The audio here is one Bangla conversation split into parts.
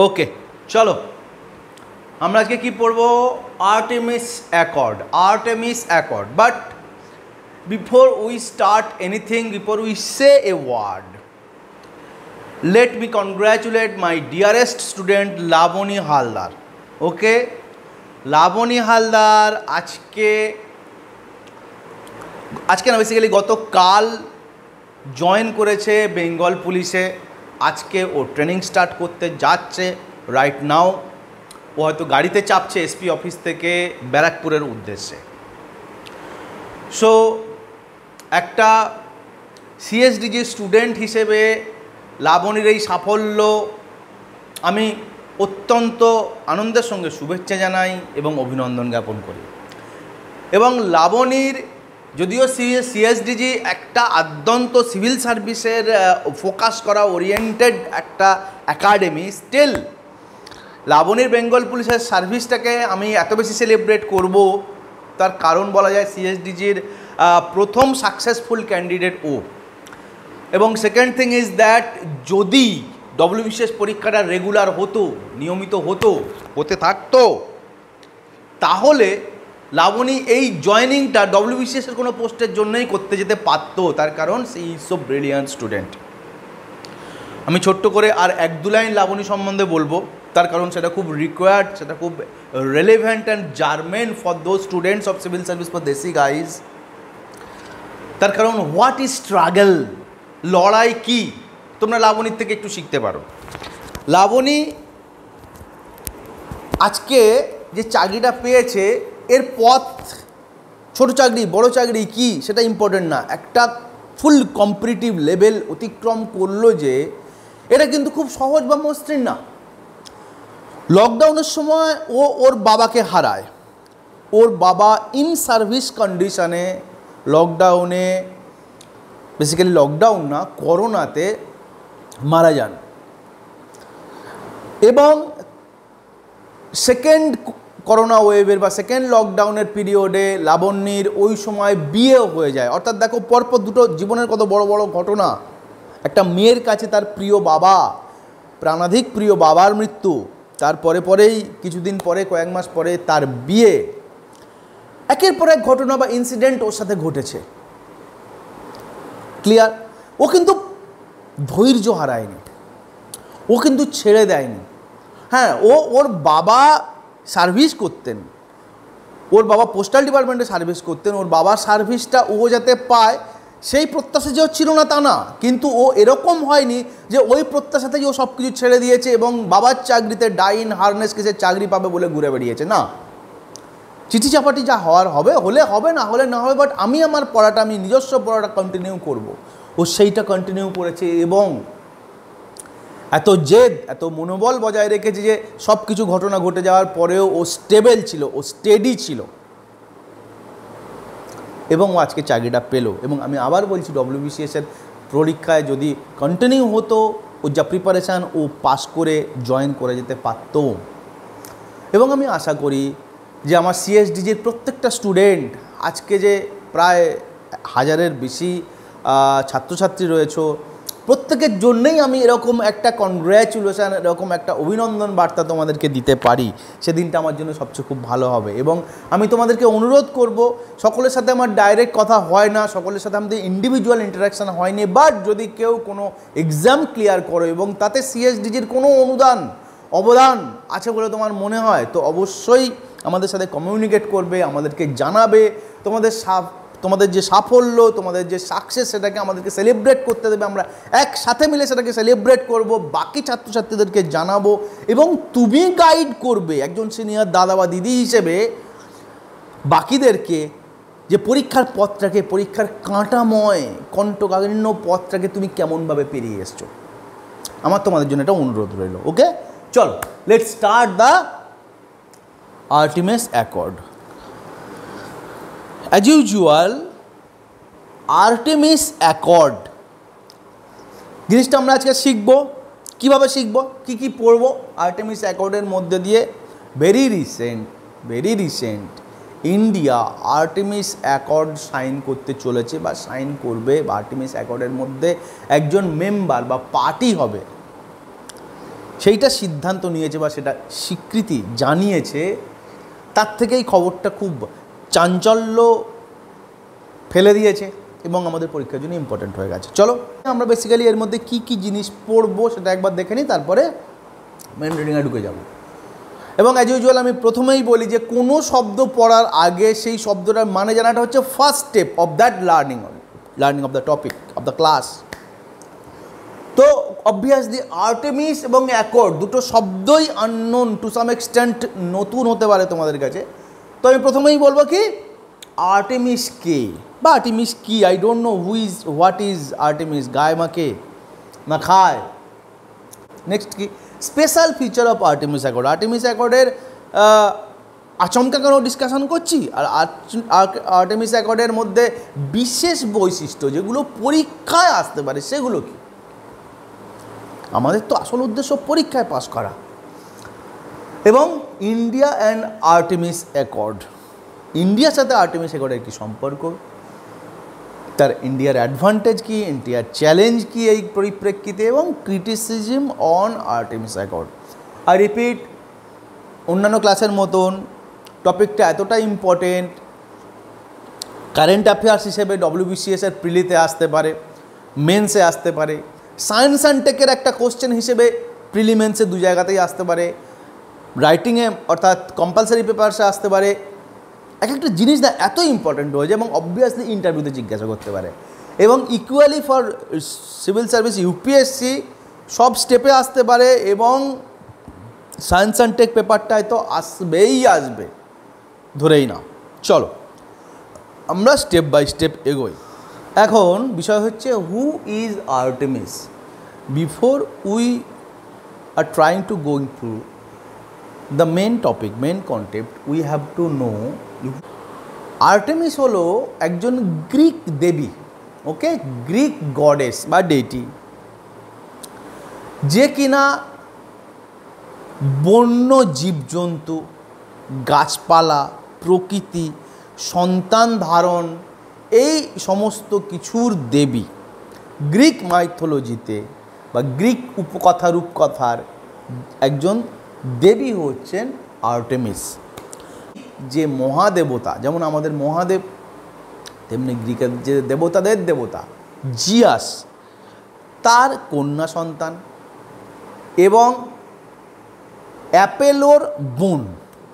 ওকে চলো। আমরা আজকে কি পড়ব? Artemis Accord Artemis Accord but before we start anything before we say a word let me congratulate my dearest student Labani Haldar okay Labani Haldar আজকে আজকে না বেসিক্যালি গতকাল জয়েন করেছে বেঙ্গল পুলিশে আজকে ও ট্রেনিং স্টার্ট করতে যাচ্ছে রাইট নাও ও হয়তো গাড়িতে চাপছে এসপি অফিস থেকে ব্যারাকপুরের উদ্দেশ্যে। সো একটা সিএসডিজি স্টুডেন্ট হিসেবে লাবণীর এই সাফল্য, আমি অত্যন্ত আনন্দের সঙ্গে শুভেচ্ছা জানাই এবং অভিনন্দন জ্ঞাপন করি। এবং লাবণীর যদিও সিএসডিজি একটা আদ্যন্ত সিভিল সার্ভিসের ফোকাস করা ওরিয়েন্টেড একটা একাডেমি স্টিল লাবণীর বেঙ্গল পুলিশের সার্ভিসটাকে আমি এত বেশি সেলিব্রেট করব তার কারণ বলা যায় সিএসডিজির প্রথম সাকসেসফুল ক্যান্ডিডেট ও। এবং সেকেন্ড থিং ইজ দ্যাট যদি ডব্লিউবিসিএস পরীক্ষাটা রেগুলার হতো নিয়মিত হতো হতে থাকতো তাহলে লাবণী এই জয়নিংটা ডব্লিউবিসিএস এর কোনো পোস্টের জন্যই করতে যেতে পারতো, তার কারণ সে ইজ সো ব্রিলিয়ান্ট স্টুডেন্ট আমি ছোট্ট করে আর এক দু লাইন লাবণী সম্বন্ধে বলব, তার কারণ সেটা খুব রিকোয়ার্ড সেটা খুব relevant and germane for those students of civil service for desi guys তার কারণ হোয়াট ইজ স্ট্রাগল লড়াই কি? তোমরা লাবণীর থেকে একটু শিখতে পারো। লাবণী আজকে যে চাকরিটা পেয়েছে এর পথ, ছোট চাকরি, বড় চাকরি কি সেটা ইম্পর্টেন্ট না। একটা ফুল কম্পিটিটিভ লেভেল অতিক্রম করল যে এটা কিন্তু খুব সহজ বা মসৃণ না। লকডাউনের সময় ও ওর বাবাকে হারায়। ওর বাবা ইন সার্ভিস কন্ডিশনে লকডাউনে বেসিক্যালি লকডাউন না করোনাতে মারা যান। এবং সেকেন্ড করোনা ওয়েভের বা সেকেন্ড লকডাউনের পিরিয়ডে লাবণ্যের ওই সময় বিয়েও হয়ে যায়। অর্থাৎ দেখো, পরপর দুটো জীবনের কত বড় বড় ঘটনা। একটা মেয়ের কাছে তার প্রিয় বাবা, প্রাণাধিক প্রিয় বাবার মৃত্যু তারপরে পরেই, কিছুদিন পরে, কয়েক মাস পরে তার বিয়ে। একের পর এক ঘটনা বা ইনসিডেন্ট ওর সাথে ঘটেছে। ক্লিয়ার ও কিন্তু ধৈর্য হারায়নি। ও কিন্তু ছেড়ে দেয়নি। হ্যাঁ ও ওর বাবা সার্ভিস করতেন। ওর বাবা পোস্টাল ডিপার্টমেন্টে সার্ভিস করতেন, ওর বাবার সার্ভিসটা ও যাতে পায়, সেই প্রত্যাশা যে ছিল না তা না। কিন্তু ও এরকম হয়নি যে ওই প্রত্যাশাতেই ও সব কিছু ছেড়ে দিয়েছে এবং বাবার চাকরিতে ডাইন হারনেস কেসের চাকরি পাবে বলে ঘুরে বেরিয়েছে না। চিঠি চাপাটি যা হওয়ার হবে, হলে হবে, না হলে না হবে বাট আমি আমার পড়াটা, আমি নিজস্ব পড়াটা কন্টিনিউ করব। ও সেইটা কন্টিনিউ করেছে এবং এত জেদ, এত মনোবল বজায় রেখেছে যে সব কিছু ঘটনা ঘটে যাওয়ার পরেও ও স্টেবল ছিল, ও স্টেডি ছিল। এবং ও আজকে চাকরিটা পেল। এবং আমি আবার বলছি ডব্লিউবিসিএসের পরীক্ষায় যদি কন্টিনিউ হতো, ও যা প্রিপারেশান ও পাস করে জয়েন করে যেতে পারত। এবং আমি আশা করি যে আমার সিএসডিজির প্রত্যেকটা স্টুডেন্ট আজকে যে প্রায় হাজারের বেশি ছাত্রছাত্রী রয়েছে প্রত্যেকের জন্যই আমি এরকম একটা কনগ্র্যাচুলেশান এরকম একটা অভিনন্দন বার্তা তোমাদেরকে দিতে পারি। সেদিনটা আমার জন্য সবচেয়ে খুব ভালো হবে। এবং আমি তোমাদেরকে অনুরোধ করব, সকলের সাথে আমার ডাইরেক্ট কথা হয় না, সকলের সাথে আমাদের ইন্ডিভিজুয়াল ইন্টারাকশান হয়নি বাট যদি কেউ কোনো এক্সাম ক্লিয়ার করো এবং তাতে সিএসডিজির কোনো অনুদান, অবদান আছে বলে তোমার মনে হয়, তো অবশ্যই আমাদের সাথে কমিউনিকেট করবে, আমাদেরকে জানাবে। তোমাদের তোমাদের যে সাফল্য, তোমাদের যে সাকসেস সেটাকে আমাদেরকে সেলিব্রেট করতে দেবে। আমরা একসাথে মিলে সেটাকে সেলিব্রেট করব, বাকি ছাত্রছাত্রীদেরকে জানাব এবং তুমি গাইড করবে একজন সিনিয়র দাদা বা দিদি হিসেবে বাকিদেরকে যে পরীক্ষার পথটাকে, পরীক্ষার কাঁটাময়, কণ্ঠকাঠিন্য পথটাকে তুমি কেমনভাবে পেরিয়ে এসছো? আমার তোমাদের জন্য এটা অনুরোধ রইল ওকে চল let start the Artemis Accord as usual Artemis Accord জিনিসটা আমরা আজকে শিখব। কীভাবে শিখব? কি কি পড়ব? আর্টেমিস অ্যাকর্ডের মধ্যে দিয়ে very recent very recent India Artemis Accord sign করতে চলেছে বা সাইন করবে বা আর্টেমিস অ্যাকর্ডের মধ্যে একজন মেম্বার বা পার্টি হবে। সেইটা সিদ্ধান্ত নিয়েছে বা সেটা স্বীকৃতি জানিয়েছে। তার থেকেই খবরটা খুব চাঞ্চল্য ফেলে দিয়েছে এবং আমাদের পরীক্ষার জন্য ইম্পর্ট্যান্ট হয়ে গেছে। চলো, আমরা বেসিক্যালি এর মধ্যে কি কি জিনিস পড়ব সেটা একবার দেখে নিই, তারপরে মেন রিডিংয়ে ঢুকে যাব। এবং অ্যাজ ইউজুয়াল আমি প্রথমেই বলি যে কোনো শব্দ পড়ার আগে সেই শব্দটার মানে জানাটা হচ্ছে first step of that learning learning of the topic of the class তো অবভিয়াসলি আর্টেমিস এবং অ্যাকর্ড দুটো শব্দই আননোন টু সাম এক্সটেন্ট নতুন হতে পারে তোমাদের কাছে। তো আমি প্রথমেই বলব কি আর্টেমিস কে বা আর্টেমিস কি I don't know who is what is Artemis গায় মা কে? না খায়। নেক্সট কি special feature of Artemis Accord Artemis অ্যাকর্ডের আচমকা কেন ডিসকাশন করছি? আর আর্টেমিস অ্যাকর্ডের মধ্যে বিশেষ বৈশিষ্ট্য, যেগুলো পরীক্ষায় আসতে পারে, সেগুলো কি? আমাদের তো আসল উদ্দেশ্য পরীক্ষায় পাস করা। এবং ইন্ডিয়া অ্যান্ড আর্টেমিস অ্যাকর্ড ইন্ডিয়ার সাথে আর্টেমিস অ্যাকর্ডের কি সম্পর্ক? তার ইন্ডিয়ার অ্যাডভান্টেজ কি? ইন্ডিয়ার চ্যালেঞ্জ কি এই পরিপ্রেক্ষিতে? এবং criticism on Artemis Accord I repeat অন্যান্য ক্লাসের মতন টপিকটা এতটা ইম্পর্টেন্ট কারেন্ট অ্যাফেয়ার্স হিসেবে ডব্লিউবিসিএস এর প্রিলিতে আসতে পারে মেন্সে আসতে পারে সায়েন্স অ্যান্ড টেকের একটা কোশ্চেন হিসেবে প্রিলিমেন্সে দু জায়গাতেই আসতে পারে রাইটিংয়ে অর্থাৎ কম্পালসারি পেপারসে আসতে পারে। এক একটা জিনিস না এত ইম্পর্টেন্ট হয়েছে এবং অবভিয়াসলি ইন্টারভিউতে জিজ্ঞাসা করতে পারে। এবং equally for civil service UPSC সব স্টেপে আসতে পারে এবং সায়েন্স অ্যান্ড টেক পেপারটায় তো আসবেই আসবে। ধরেই না চলো, আমরা স্টেপ বাই স্টেপ এগোই। এখন বিষয় হচ্ছে who is Artemis before we are trying to going through the main topic main concept we have to know Artemis হলো একজন গ্রিক দেবী ওকে গ্রিক গডেস বা ডেটি যে কিনা বন্য জীবজন্তু, গাছপালা, প্রকৃতি, সন্তান ধারণ, এই সমস্ত কিছুর দেবী। গ্রিক মাইথোলজিতে বা গ্রিক উপকথা রূপকথার একজন দেবী হচ্ছেন আর্টেমিস। যে মহাদেবতা, যেমন আমাদের মহাদেব, তেমনি গ্রিকের যে দেবতাদের দেবতা, জিয়াস, তার কন্যা সন্তান এবং অ্যাপেলোর বোন,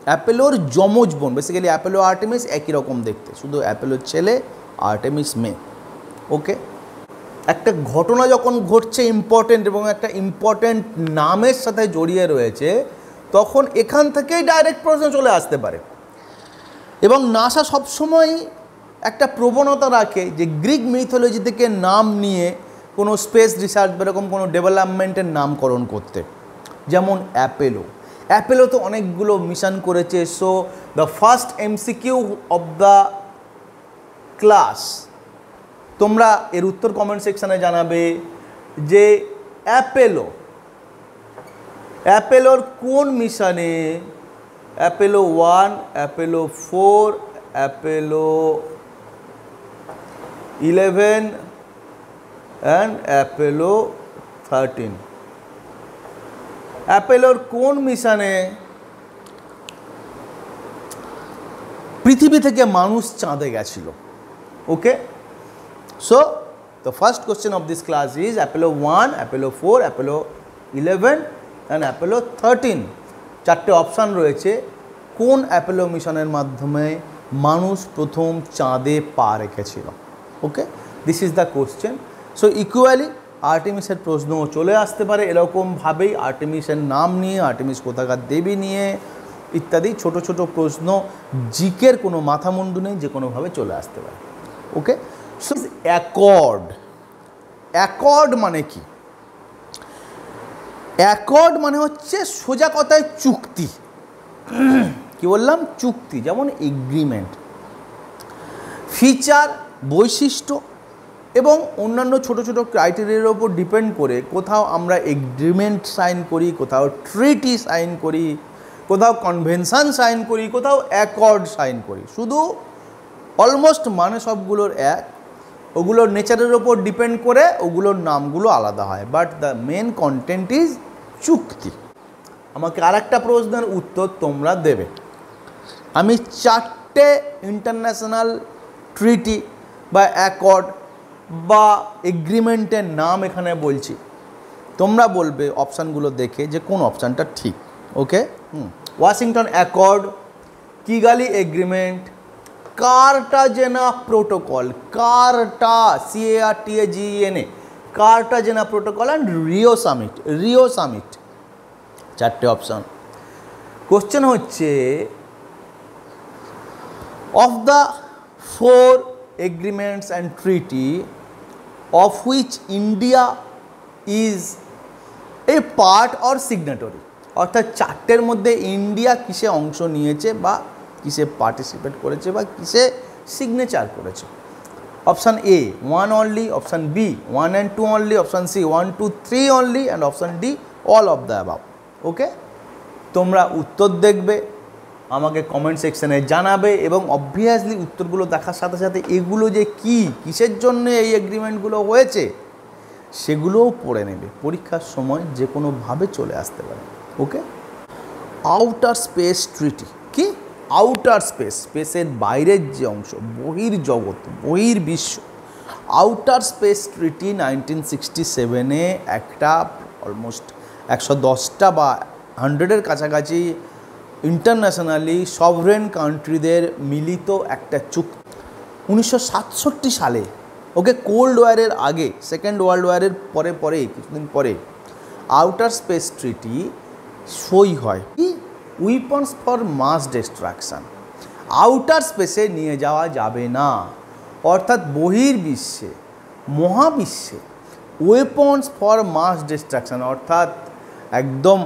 অ্যাপেলোর যমজ বোন বেসিক্যালি অ্যাপেলো আর্টেমিস একই রকম দেখতে, শুধু অ্যাপেলোর ছেলে, আর্টেমিস মেয়ে ওকে একটা ঘটনা যখন ঘটছে ইম্পর্টেন্ট এবং একটা ইম্পর্টেন্ট নামের সাথে জড়িয়ে রয়েছে তখন এখান থেকেই ডাইরেক্ট প্রশ্ন চলে আসতে পারে। এবং নাসা সবসময় একটা প্রবণতা রাখে যে গ্রিক মিথোলজি থেকে নাম নিয়ে কোনো স্পেস রিসার্চ এরকম কোনো ডেভেলপমেন্টের নামকরণ করতে। যেমন অ্যাপেলো অ্যাপেলো তো অনেকগুলো মিশন করেছে। So the first MCQ of the class তোমরা এর উত্তর কমেন্ট সেকশানে জানাবে যে অ্যাপেলো অ্যাপেলোর কোন মিশনে? Apollo one, Apollo four, Apollo eleven, and Apollo thirteen. অ্যাপেলোর কোন মিশনে পৃথিবী থেকে মানুষ চাঁদে গেছিল? Okay? So the first question of this class is Apollo one, Apollo four, Apollo eleven and Apollo thirteen চারটে অপশান রয়েছে। কোন অ্যাপেলো মিশনের মাধ্যমে মানুষ প্রথম চাঁদে পা রেখেছিল? Okay this is the question so equally আর্টেমিসের প্রশ্ন চলে আসতে পারে। এরকমভাবেই আর্টেমিসের নাম নিয়ে আর্টিমিস কোথাকার দেবী নিয়ে, ইত্যাদি ছোট ছোট প্রশ্ন জিকের কোনো মাথামুন্ডু নেই, যে কোনোভাবে চলে আসতে পারে। ওকে সো অ্যাকর্ড অ্যাকর্ড মানে কি? অ্যাকর্ড মানে হচ্ছে সোজা কথায় চুক্তি। কি বললাম? চুক্তি, যেমন এগ্রিমেন্ট ফিচার বৈশিষ্ট্য এবং অন্যান্য ছোট ছোট ক্রাইটেরিয়ার ওপর ডিপেন্ড করে কোথাও আমরা এগ্রিমেন্ট সাইন করি, কোথাও ট্রিটি সাইন করি, কোথাও কনভেনশন সাইন করি, কোথাও অ্যাকর্ড সাইন করি। শুধু অলমোস্ট মানে সবগুলোর এক, ওগুলোর নেচারের ওপর ডিপেন্ড করে ওগুলোর নামগুলো আলাদা হয়। But the main content is চুক্তি। আমাকে আর একটা প্রশ্নের উত্তর তোমরা দেবে। আমি চারটে ইন্টারন্যাশনাল ট্রিটি বা অ্যাকর্ড বা এগ্রিমেন্টের নাম এখানে বলছি। তোমরা বলবে অপশানগুলো দেখে যে কোন অপশানটা ঠিক। Okay Washington accord Kigali agreement কারটা Cartagena protocol কার্টা C A R T A G N A Cartagena protocol and Rio summit Rio summit চারটে অপশান কোশ্চেন হচ্ছে of the four agreements and treaty of which India is a part or signatory অর্থাৎ চারটের মধ্যে ইন্ডিয়া কিসে অংশ নিয়েছে বা কিসে পার্টিসিপেট করেছে বা কিসে সিগনেচার করেছে? Option A one only option B one and two only option C one two three only and option D all of the above okay তোমরা উত্তর দেখবে, আমাকে কমেন্ট সেকশানে জানাবে এবং অবভিয়াসলি উত্তরগুলো দেখার সাথে সাথে এগুলো যে কি, কিসের জন্য এই এগ্রিমেন্টগুলো হয়েছে, সেগুলোও পড়ে নেবে। পরীক্ষার সময় যে কোনোভাবে চলে আসতে পারে। ওকে আউটার স্পেস ট্রিটি কি? আউটার স্পেস স্পেসের বাইরের যে অংশ, বহির জগৎ, বহির বিশ্ব outer space treaty nineteen sixty সেভেনে একটা অলমোস্ট একশো দশটা বা হান্ড্রেডের কাছাকাছি ইন্টারন্যাশনালি সভরেন কান্ট্রিদের মিলিত একটা চুক্তি। উনিশশো সাতষট্টি সালে, ওকে কোল্ড ওয়ারের আগে সেকেন্ড ওয়ার্ল্ড ওয়ারের পরে পরে, কিছুদিন পরে আউটার স্পেস ট্রিটি সই হয়। Weapons for mass destruction outer স্পেসে নিয়ে যাওয়া যাবে না। অর্থাৎ বহির্বিশ্বে মহাবিশ্বে ওয়েপন্স ফর মাস ডিস্ট্রাকশান অর্থাৎ একদম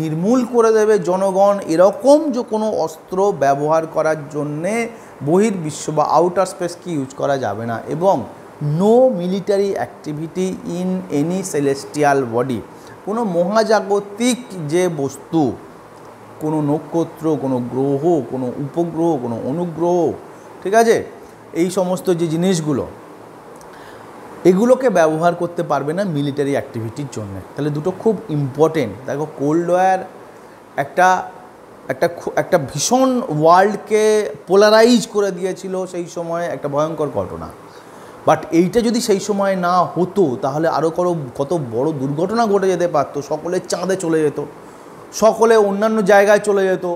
নির্মূল করে দেবে জনগণ এরকম যে কোনো অস্ত্র ব্যবহার করার জন্যে বহির্বিশ্ব বা আউটার স্পেসকে ইউজ করা যাবে না। এবং no military activity in any celestial body কোনো মহাজাগতিক যে বস্তু কোনো নক্ষত্র, কোনো গ্রহ, কোনো উপগ্রহ, কোনো অনুগ্রহ, ঠিক আছে? এই সমস্ত যে জিনিসগুলো, এগুলোকে ব্যবহার করতে পারবে না মিলিটারি অ্যাক্টিভিটির জন্য। তাহলে দুটো খুব ইম্পর্টেন্ট দেখো কোল্ড ওয়ার একটা একটা একটা ভীষণ ওয়ার্ল্ডকে পোলারাইজ করে দিয়েছিল সেই সময় একটা ভয়ঙ্কর ঘটনা। বাট এইটা যদি সেই সময় না হতো, তাহলে আরও করো কত বড় দুর্ঘটনা ঘটে যেতে পারতো সকলে চাঁদে চলে যেত। সকলে অন্যান্য জায়গায় চলে যেত।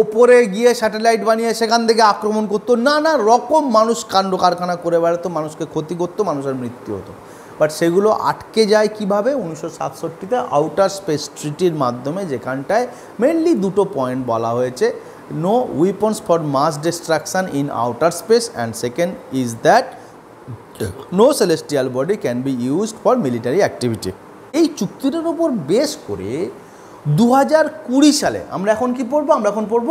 ওপরে গিয়ে স্যাটেলাইট বানিয়ে সেখান থেকে আক্রমণ করতো। নানা রকম মানুষ কাণ্ড কারখানা করে বেড়াতো, মানুষকে ক্ষতি করতো, মানুষের মৃত্যু হতো। বাট সেগুলো আটকে যায় কীভাবে? উনিশশো সাতষট্টিতে আউটার স্পেস ট্রিটির মাধ্যমে যেখানটায় মেনলি দুটো পয়েন্ট বলা হয়েছে। No weapons for mass destruction in outer space and second is that no celestial body can be used for military activity এই চুক্তিটার উপর বেশ করে দু হাজার কুড়ি সালে আমরা এখন কি পড়ব? আমরা এখন পড়ব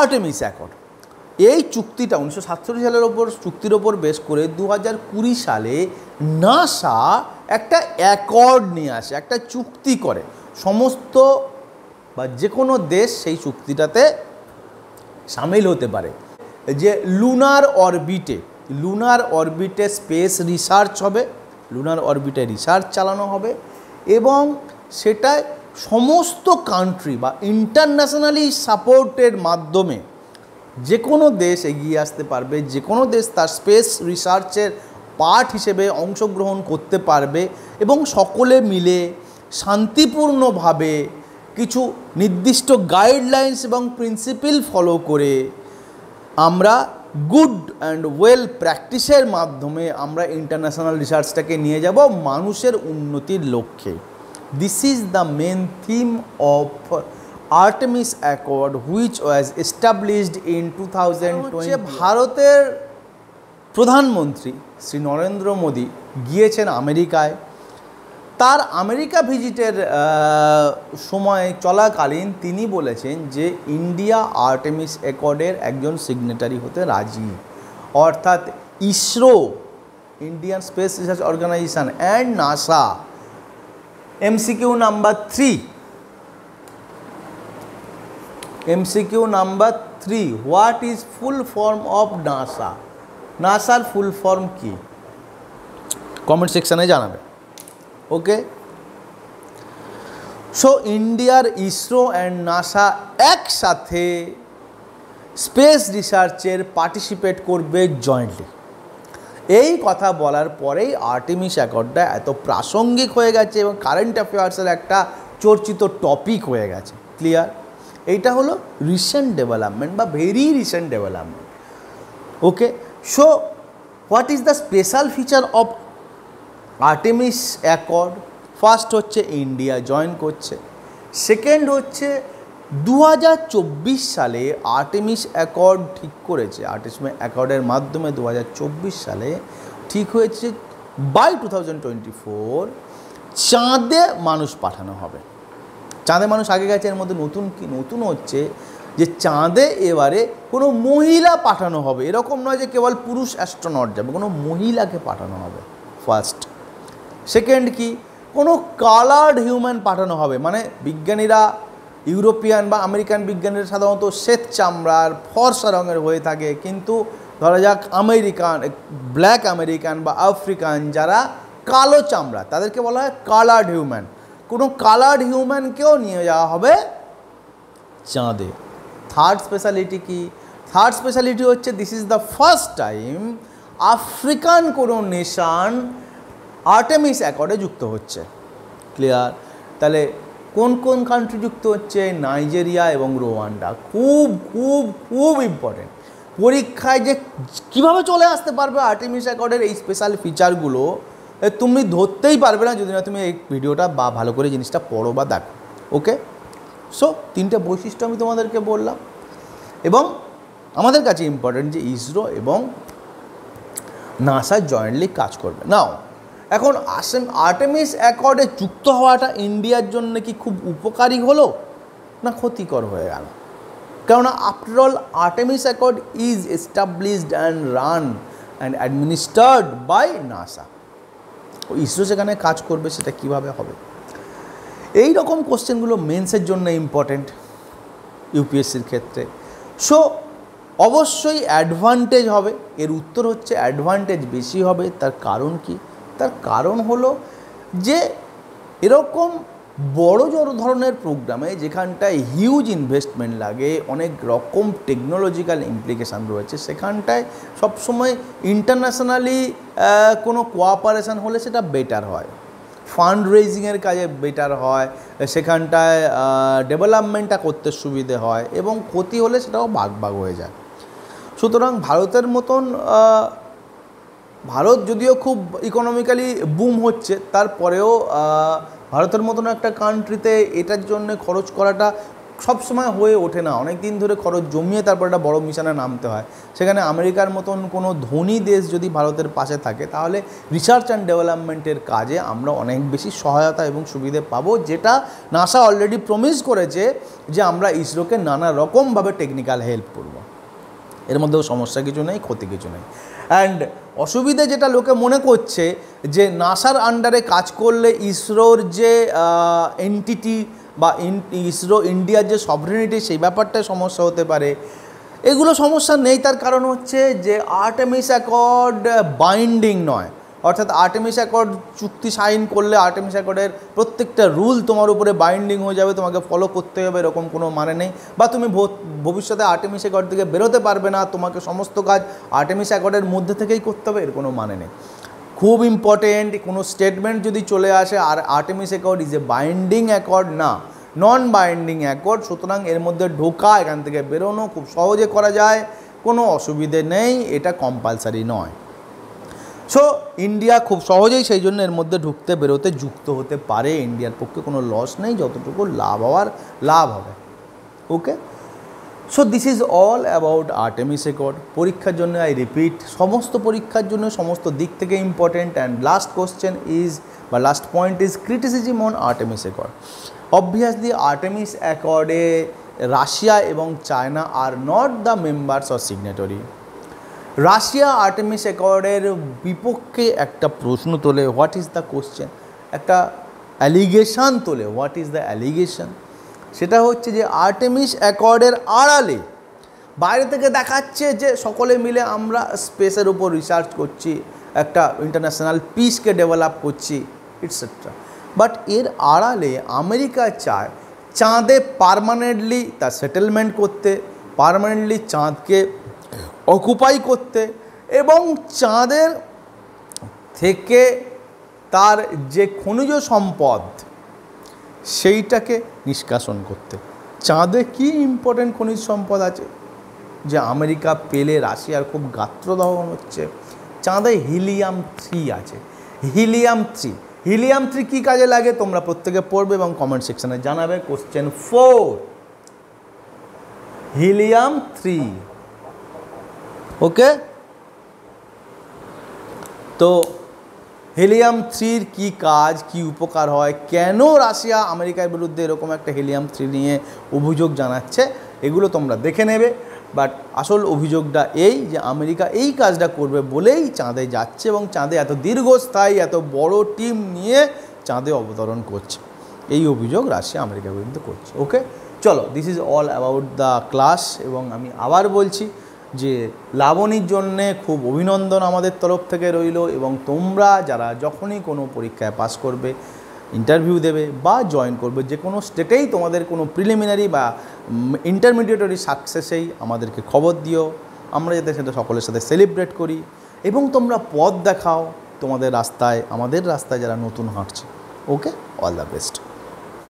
আর্টেমিস অ্যাকর্ড এই চুক্তিটা উনিশশো সাতষট্টি সালের ওপর, চুক্তির ওপর বেশ করে দু হাজার কুড়ি সালে নাসা একটা অ্যাকর্ড নিয়ে আসে, একটা চুক্তি করে। সমস্ত বা যে কোনো দেশ সেই চুক্তিটাতে সামিল হতে পারে। যে লুনার অরবিটে লুনার অরবিটে স্পেস রিসার্চ হবে লুনার অরবিটে রিসার্চ চালানো হবে এবং সেটায় সমস্ত কান্ট্রি বা ইন্টারন্যাশনালি সাপোর্টের মাধ্যমে যে কোনো দেশ এগিয়ে আসতে পারবে, যে কোনো দেশ তার স্পেস রিসার্চের পার্ট হিসেবে অংশগ্রহণ করতে পারবে এবং সকলে মিলে শান্তিপূর্ণভাবে কিছু নির্দিষ্ট গাইডলাইন্স এবং প্রিন্সিপিল ফলো করে আমরা গুড অ্যান্ড ওয়েল প্র্যাকটিসের মাধ্যমে আমরা ইন্টারন্যাশনাল রিসার্চটাকে নিয়ে যাব মানুষের উন্নতির লক্ষ্যে। This is the main theme of Artemis Accord which was established in two thousand ভারতের প্রধানমন্ত্রী শ্রী নরেন্দ্র মোদী গিয়েছেন আমেরিকায়। তার আমেরিকা ভিজিটের সময় চলাকালীন তিনি বলেছেন যে ইন্ডিয়া আর্টেমিস অ্যাকর্ডের একজন সিগনেটারি হতে রাজি। অর্থাৎ ISRO Indian space research organisation and NASA MCQ number three MCQ number three what is full form of NASA নাসার ফুল ফর্ম কি? কমেন্ট সেকশানে জানাবে। ওকে সো ইন্ডিয়ার ইসরো অ্যান্ড নাসা একসাথে স্পেস রিসার্চের পার্টিসিপেট করবে জয়েন্টলি এই কথা বলার পরেই আর্টিমিস অ্যাকর্ডটা এত প্রাসঙ্গিক হয়ে গেছে এবং কারেন্ট অ্যাফেয়ার্সের একটা চর্চিত টপিক হয়ে গেছে। ক্লিয়ার এইটা হলো রিসেন্ট ডেভেলপমেন্ট বা very recent development okay so what is the special feature of Artemis accord first হচ্ছে ইন্ডিয়া জয়েন করছে। সেকেন্ড হচ্ছে দু হাজার চব্বিশ সালে আর্টেমিস অ্যাকর্ড ঠিক করেছে। আর্টিস অ্যাকর্ডের মাধ্যমে দু হাজার চব্বিশ সালে ঠিক হয়েছে। বাই টু চাঁদে মানুষ পাঠানো হবে। চাঁদে মানুষ আগে গেছে, এর মধ্যে নতুন কি, নতুন হচ্ছে যে চাঁদে এবারে কোনো মহিলা পাঠানো হবে। এরকম নয় যে কেবল পুরুষ অ্যাস্ট্রোনট যাবে, কোনো মহিলাকে পাঠানো হবে। ফার্স্ট সেকেন্ড কি, কোনো কালার্ড হিউম্যান পাঠানো হবে। মানে বিজ্ঞানীরা ইউরোপিয়ান বা আমেরিকান বিজ্ঞানীরা সাধারণত শ্বেত চামড়ার ফর্সা রঙের হয়ে থাকে। কিন্তু ধরা যাক আমেরিকান ব্ল্যাক আমেরিকান বা আফ্রিকান যারা কালো চামড়া, তাদেরকে বলা হয় কালার্ড হিউম্যান। কোনো কালার্ড হিউম্যানকেও নিয়ে যাওয়া হবে চাঁদে। থার্ড স্পেশালিটি কি? থার্ড স্পেশালিটি হচ্ছে this is the first time African কোনো নেশান আর্টেমিস অ্যাকর্ডে যুক্ত হচ্ছে। ক্লিয়ার? তাহলে কোন কোন কান্ট্রি যুক্ত হচ্ছে? নাইজেরিয়া এবং রোয়ান্ডা। খুব খুব খুব ইম্পর্টেন্ট পরীক্ষায় যে কীভাবে চলে আসতে পারবে আর্টেমিস অ্যাকর্ডের এই স্পেশাল ফিচারগুলো তুমি ধরতেই পারবে না যদি না তুমি এই ভিডিওটা বা ভালো করে জিনিসটা পড়ো বা দেখো। ওকে সো তিনটে বৈশিষ্ট্য আমি তোমাদেরকে বললাম। এবং আমাদের কাছে ইম্পর্টেন্ট যে ইসরো এবং নাসা জয়েন্টলি কাজ করবে। নাও এখন আসেন আর্টেমিস অ্যাকর্ডে যুক্ত হওয়াটা ইন্ডিয়ার জন্য কি খুব উপকারী হলো? না ক্ষতিকর হয়ে গেল। কেননা after all Artemis accord is established and run and administered by NASA ISRO সেখানে কাজ করবে সেটা কীভাবে হবে? এই রকম কোশ্চেনগুলো মেন্সের জন্য ইম্পর্টেন্ট ইউপিএসসির ক্ষেত্রে। সো অবশ্যই অ্যাডভান্টেজ হবে। এর উত্তর হচ্ছে অ্যাডভান্টেজ বেশি হবে। তার কারণ কি? তার কারণ হলো যে এরকম বড় জড় ধরনের প্রোগ্রামে যেখানটায় হিউজ ইনভেস্টমেন্ট লাগে, অনেক রকম টেকনোলজিক্যাল ইমপ্লিকেশান রয়েছে, সেখানটায় সবসময় ইন্টারন্যাশনালি কোনো কোঅপারেশান হলে সেটা বেটার হয়। ফান্ড রেজিংয়ের কাজে বেটার হয়, সেখানটায় ডেভেলপমেন্টটা করতে সুবিধে হয় এবং ক্ষতি হলে সেটাও ভাগ ভাগ হয়ে যায়। সুতরাং ভারতের মতন ভারত যদিও খুব ইকোনমিক্যালি বুম হচ্ছে, তারপরেও ভারতের মতন একটা কান্ট্রিতে এটার জন্য খরচ করাটা সব সময় হয়ে ওঠে না। অনেক দিন ধরে খরচ জমিয়ে তারপর একটা বড় মিশনে নামতে হয়। সেখানে আমেরিকার মতন কোনো ধনী দেশ যদি ভারতের পাশে থাকে, তাহলে রিসার্চ অ্যান্ড ডেভেলপমেন্টের কাজে আমরা অনেক বেশি সহায়তা এবং সুবিধে পাবো, যেটা নাসা অলরেডি প্রমিস করেছে যে আমরা ইসরোকে নানা রকমভাবে টেকনিক্যাল হেল্প করব। এর মধ্যেও সমস্যা কিছু নেই, ক্ষতি কিছু নেই। অ্যান্ড অসুবিধে যেটা লোকে মনে করছে যে নাসার আন্ডারে কাজ করলে ইসরোর যে এনটিটি বা ইসরো ইন্ডিয়ার যে সভরেনিটি সেই ব্যাপারটায় সমস্যা হতে পারে। এগুলো সমস্যা নেই, তার কারণ হচ্ছে যে আর্টেমিস অ্যাকর্ড বাইন্ডিং নয়। অর্থাৎ আর্টেমিস অ্যাকর্ড চুক্তি সাইন করলে আর্টেমিস অ্যাকর্ডের প্রত্যেকটা রুল তোমার উপরে বাইন্ডিং হয়ে যাবে, তোমাকে ফলো করতে হবে, এরকম কোনো মানে নেই। বা তুমি ভবিষ্যতে আর্টেমিস অ্যাকর্ড থেকে বেরোতে পারবে না, তোমাকে সমস্ত কাজ আর্টেমিস অ্যাকর্ডের মধ্যে থেকেই করতে হবে, এর কোনো মানে নেই। খুব ইম্পর্টেন্ট কোনো স্টেটমেন্ট যদি চলে আসে, আর Artemis accord is a binding accord না নন বাইন্ডিং অ্যাকর্ড সুতরাং এর মধ্যে ঢোকা, এখান থেকে বেরোনো খুব সহজে করা যায়, কোনো অসুবিধে নেই, এটা কম্পালসারি নয়। সো ইন্ডিয়া খুব সহজেই সেই জন্য এর মধ্যে ঢুকতে, বেরোতে যুক্ত হতে পারে। ইন্ডিয়ার পক্ষে কোনো লস নেই, যতটুকু লাভ হওয়ার লাভ হবে। Okay so this is all about Artemis record পরীক্ষার জন্য আই রিপিট সমস্ত পরীক্ষার জন্য সমস্ত দিক থেকে important and last question is বা last point is criticism on Artemis record obviously Artemis অ্যাকর্ডে Russia এবং China are not the members or signatory Russia Artemis অ্যাকর্ডের বিপক্ষে একটা প্রশ্ন তোলে হোয়াট ইজ দ্য কোশ্চেন একটা অ্যালিগেশন তোলে হোয়াট ইজ দ্য অ্যালিগেশন সেটা হচ্ছে যে আর্টেমিস অ্যাকর্ডের আড়ালে বাইরে থেকে দেখাচ্ছে যে সকলে মিলে আমরা স্পেসের উপর রিসার্চ করছি, একটা ইন্টারন্যাশনাল পিসকে ডেভেলপ করছি ইটসেট্রা বাট এর আড়ালে আমেরিকা চায় চাঁদে পারমানেন্টলি তার সেটেলমেন্ট করতে পারমানেন্টলি চাঁদকে অকুপাই করতে এবং চাঁদের থেকে তার যে খনিজ সম্পদ, সেইটাকে নিষ্কাশন করতে। চাঁদে কি ইম্পর্টেন্ট খনিজ সম্পদ আছে? যে আমেরিকা পেলে রাশিয়ার খুব গাত্রদহন হচ্ছে। চাঁদে হিলিয়াম থ্রি আছে। হিলিয়াম থ্রি হিলিয়াম থ্রি কী কাজে লাগে? তোমরা প্রত্যেকে পড়বে এবং কমেন্ট সেকশনে জানাবে। Question four helium three okay তো হিলিয়াম থ্রির কী কাজ, কি উপকার হয়? কেন রাশিয়া আমেরিকার বিরুদ্ধে এরকম একটা হিলিয়াম থ্রি নিয়ে অভিযোগ জানাচ্ছে? এগুলো তোমরা দেখে নেবে। বাট আসল অভিযোগটা এই যে আমেরিকা এই কাজটা করবে বলেই চাঁদে যাচ্ছে এবং চাঁদে এত দীর্ঘস্থায়ী, এত বড় টিম নিয়ে চাঁদে অবতরণ করছে। এই অভিযোগ রাশিয়া আমেরিকার বিরুদ্ধে করছে। ওকে চলো this is all about the class এবং আমি আবার বলছি যে লাবণীর জন্যে খুব অভিনন্দন আমাদের তরফ থেকে রইল এবং তোমরা যারা যখনই কোনো পরীক্ষায় পাস করবে ইন্টারভিউ দেবে বা জয়েন করবে, যে কোনো স্টেটেই তোমাদের কোনো প্রিলিমিনারি বা ইন্টারমিডিয়েটরি সাকসেসেই আমাদেরকে খবর দিও। আমরা যাতে সেটা সকলের সাথে সেলিব্রেট করি এবং তোমরা পথ দেখাও তোমাদের রাস্তায়, আমাদের রাস্তায় যারা নতুন হাঁটছে। Okay all the best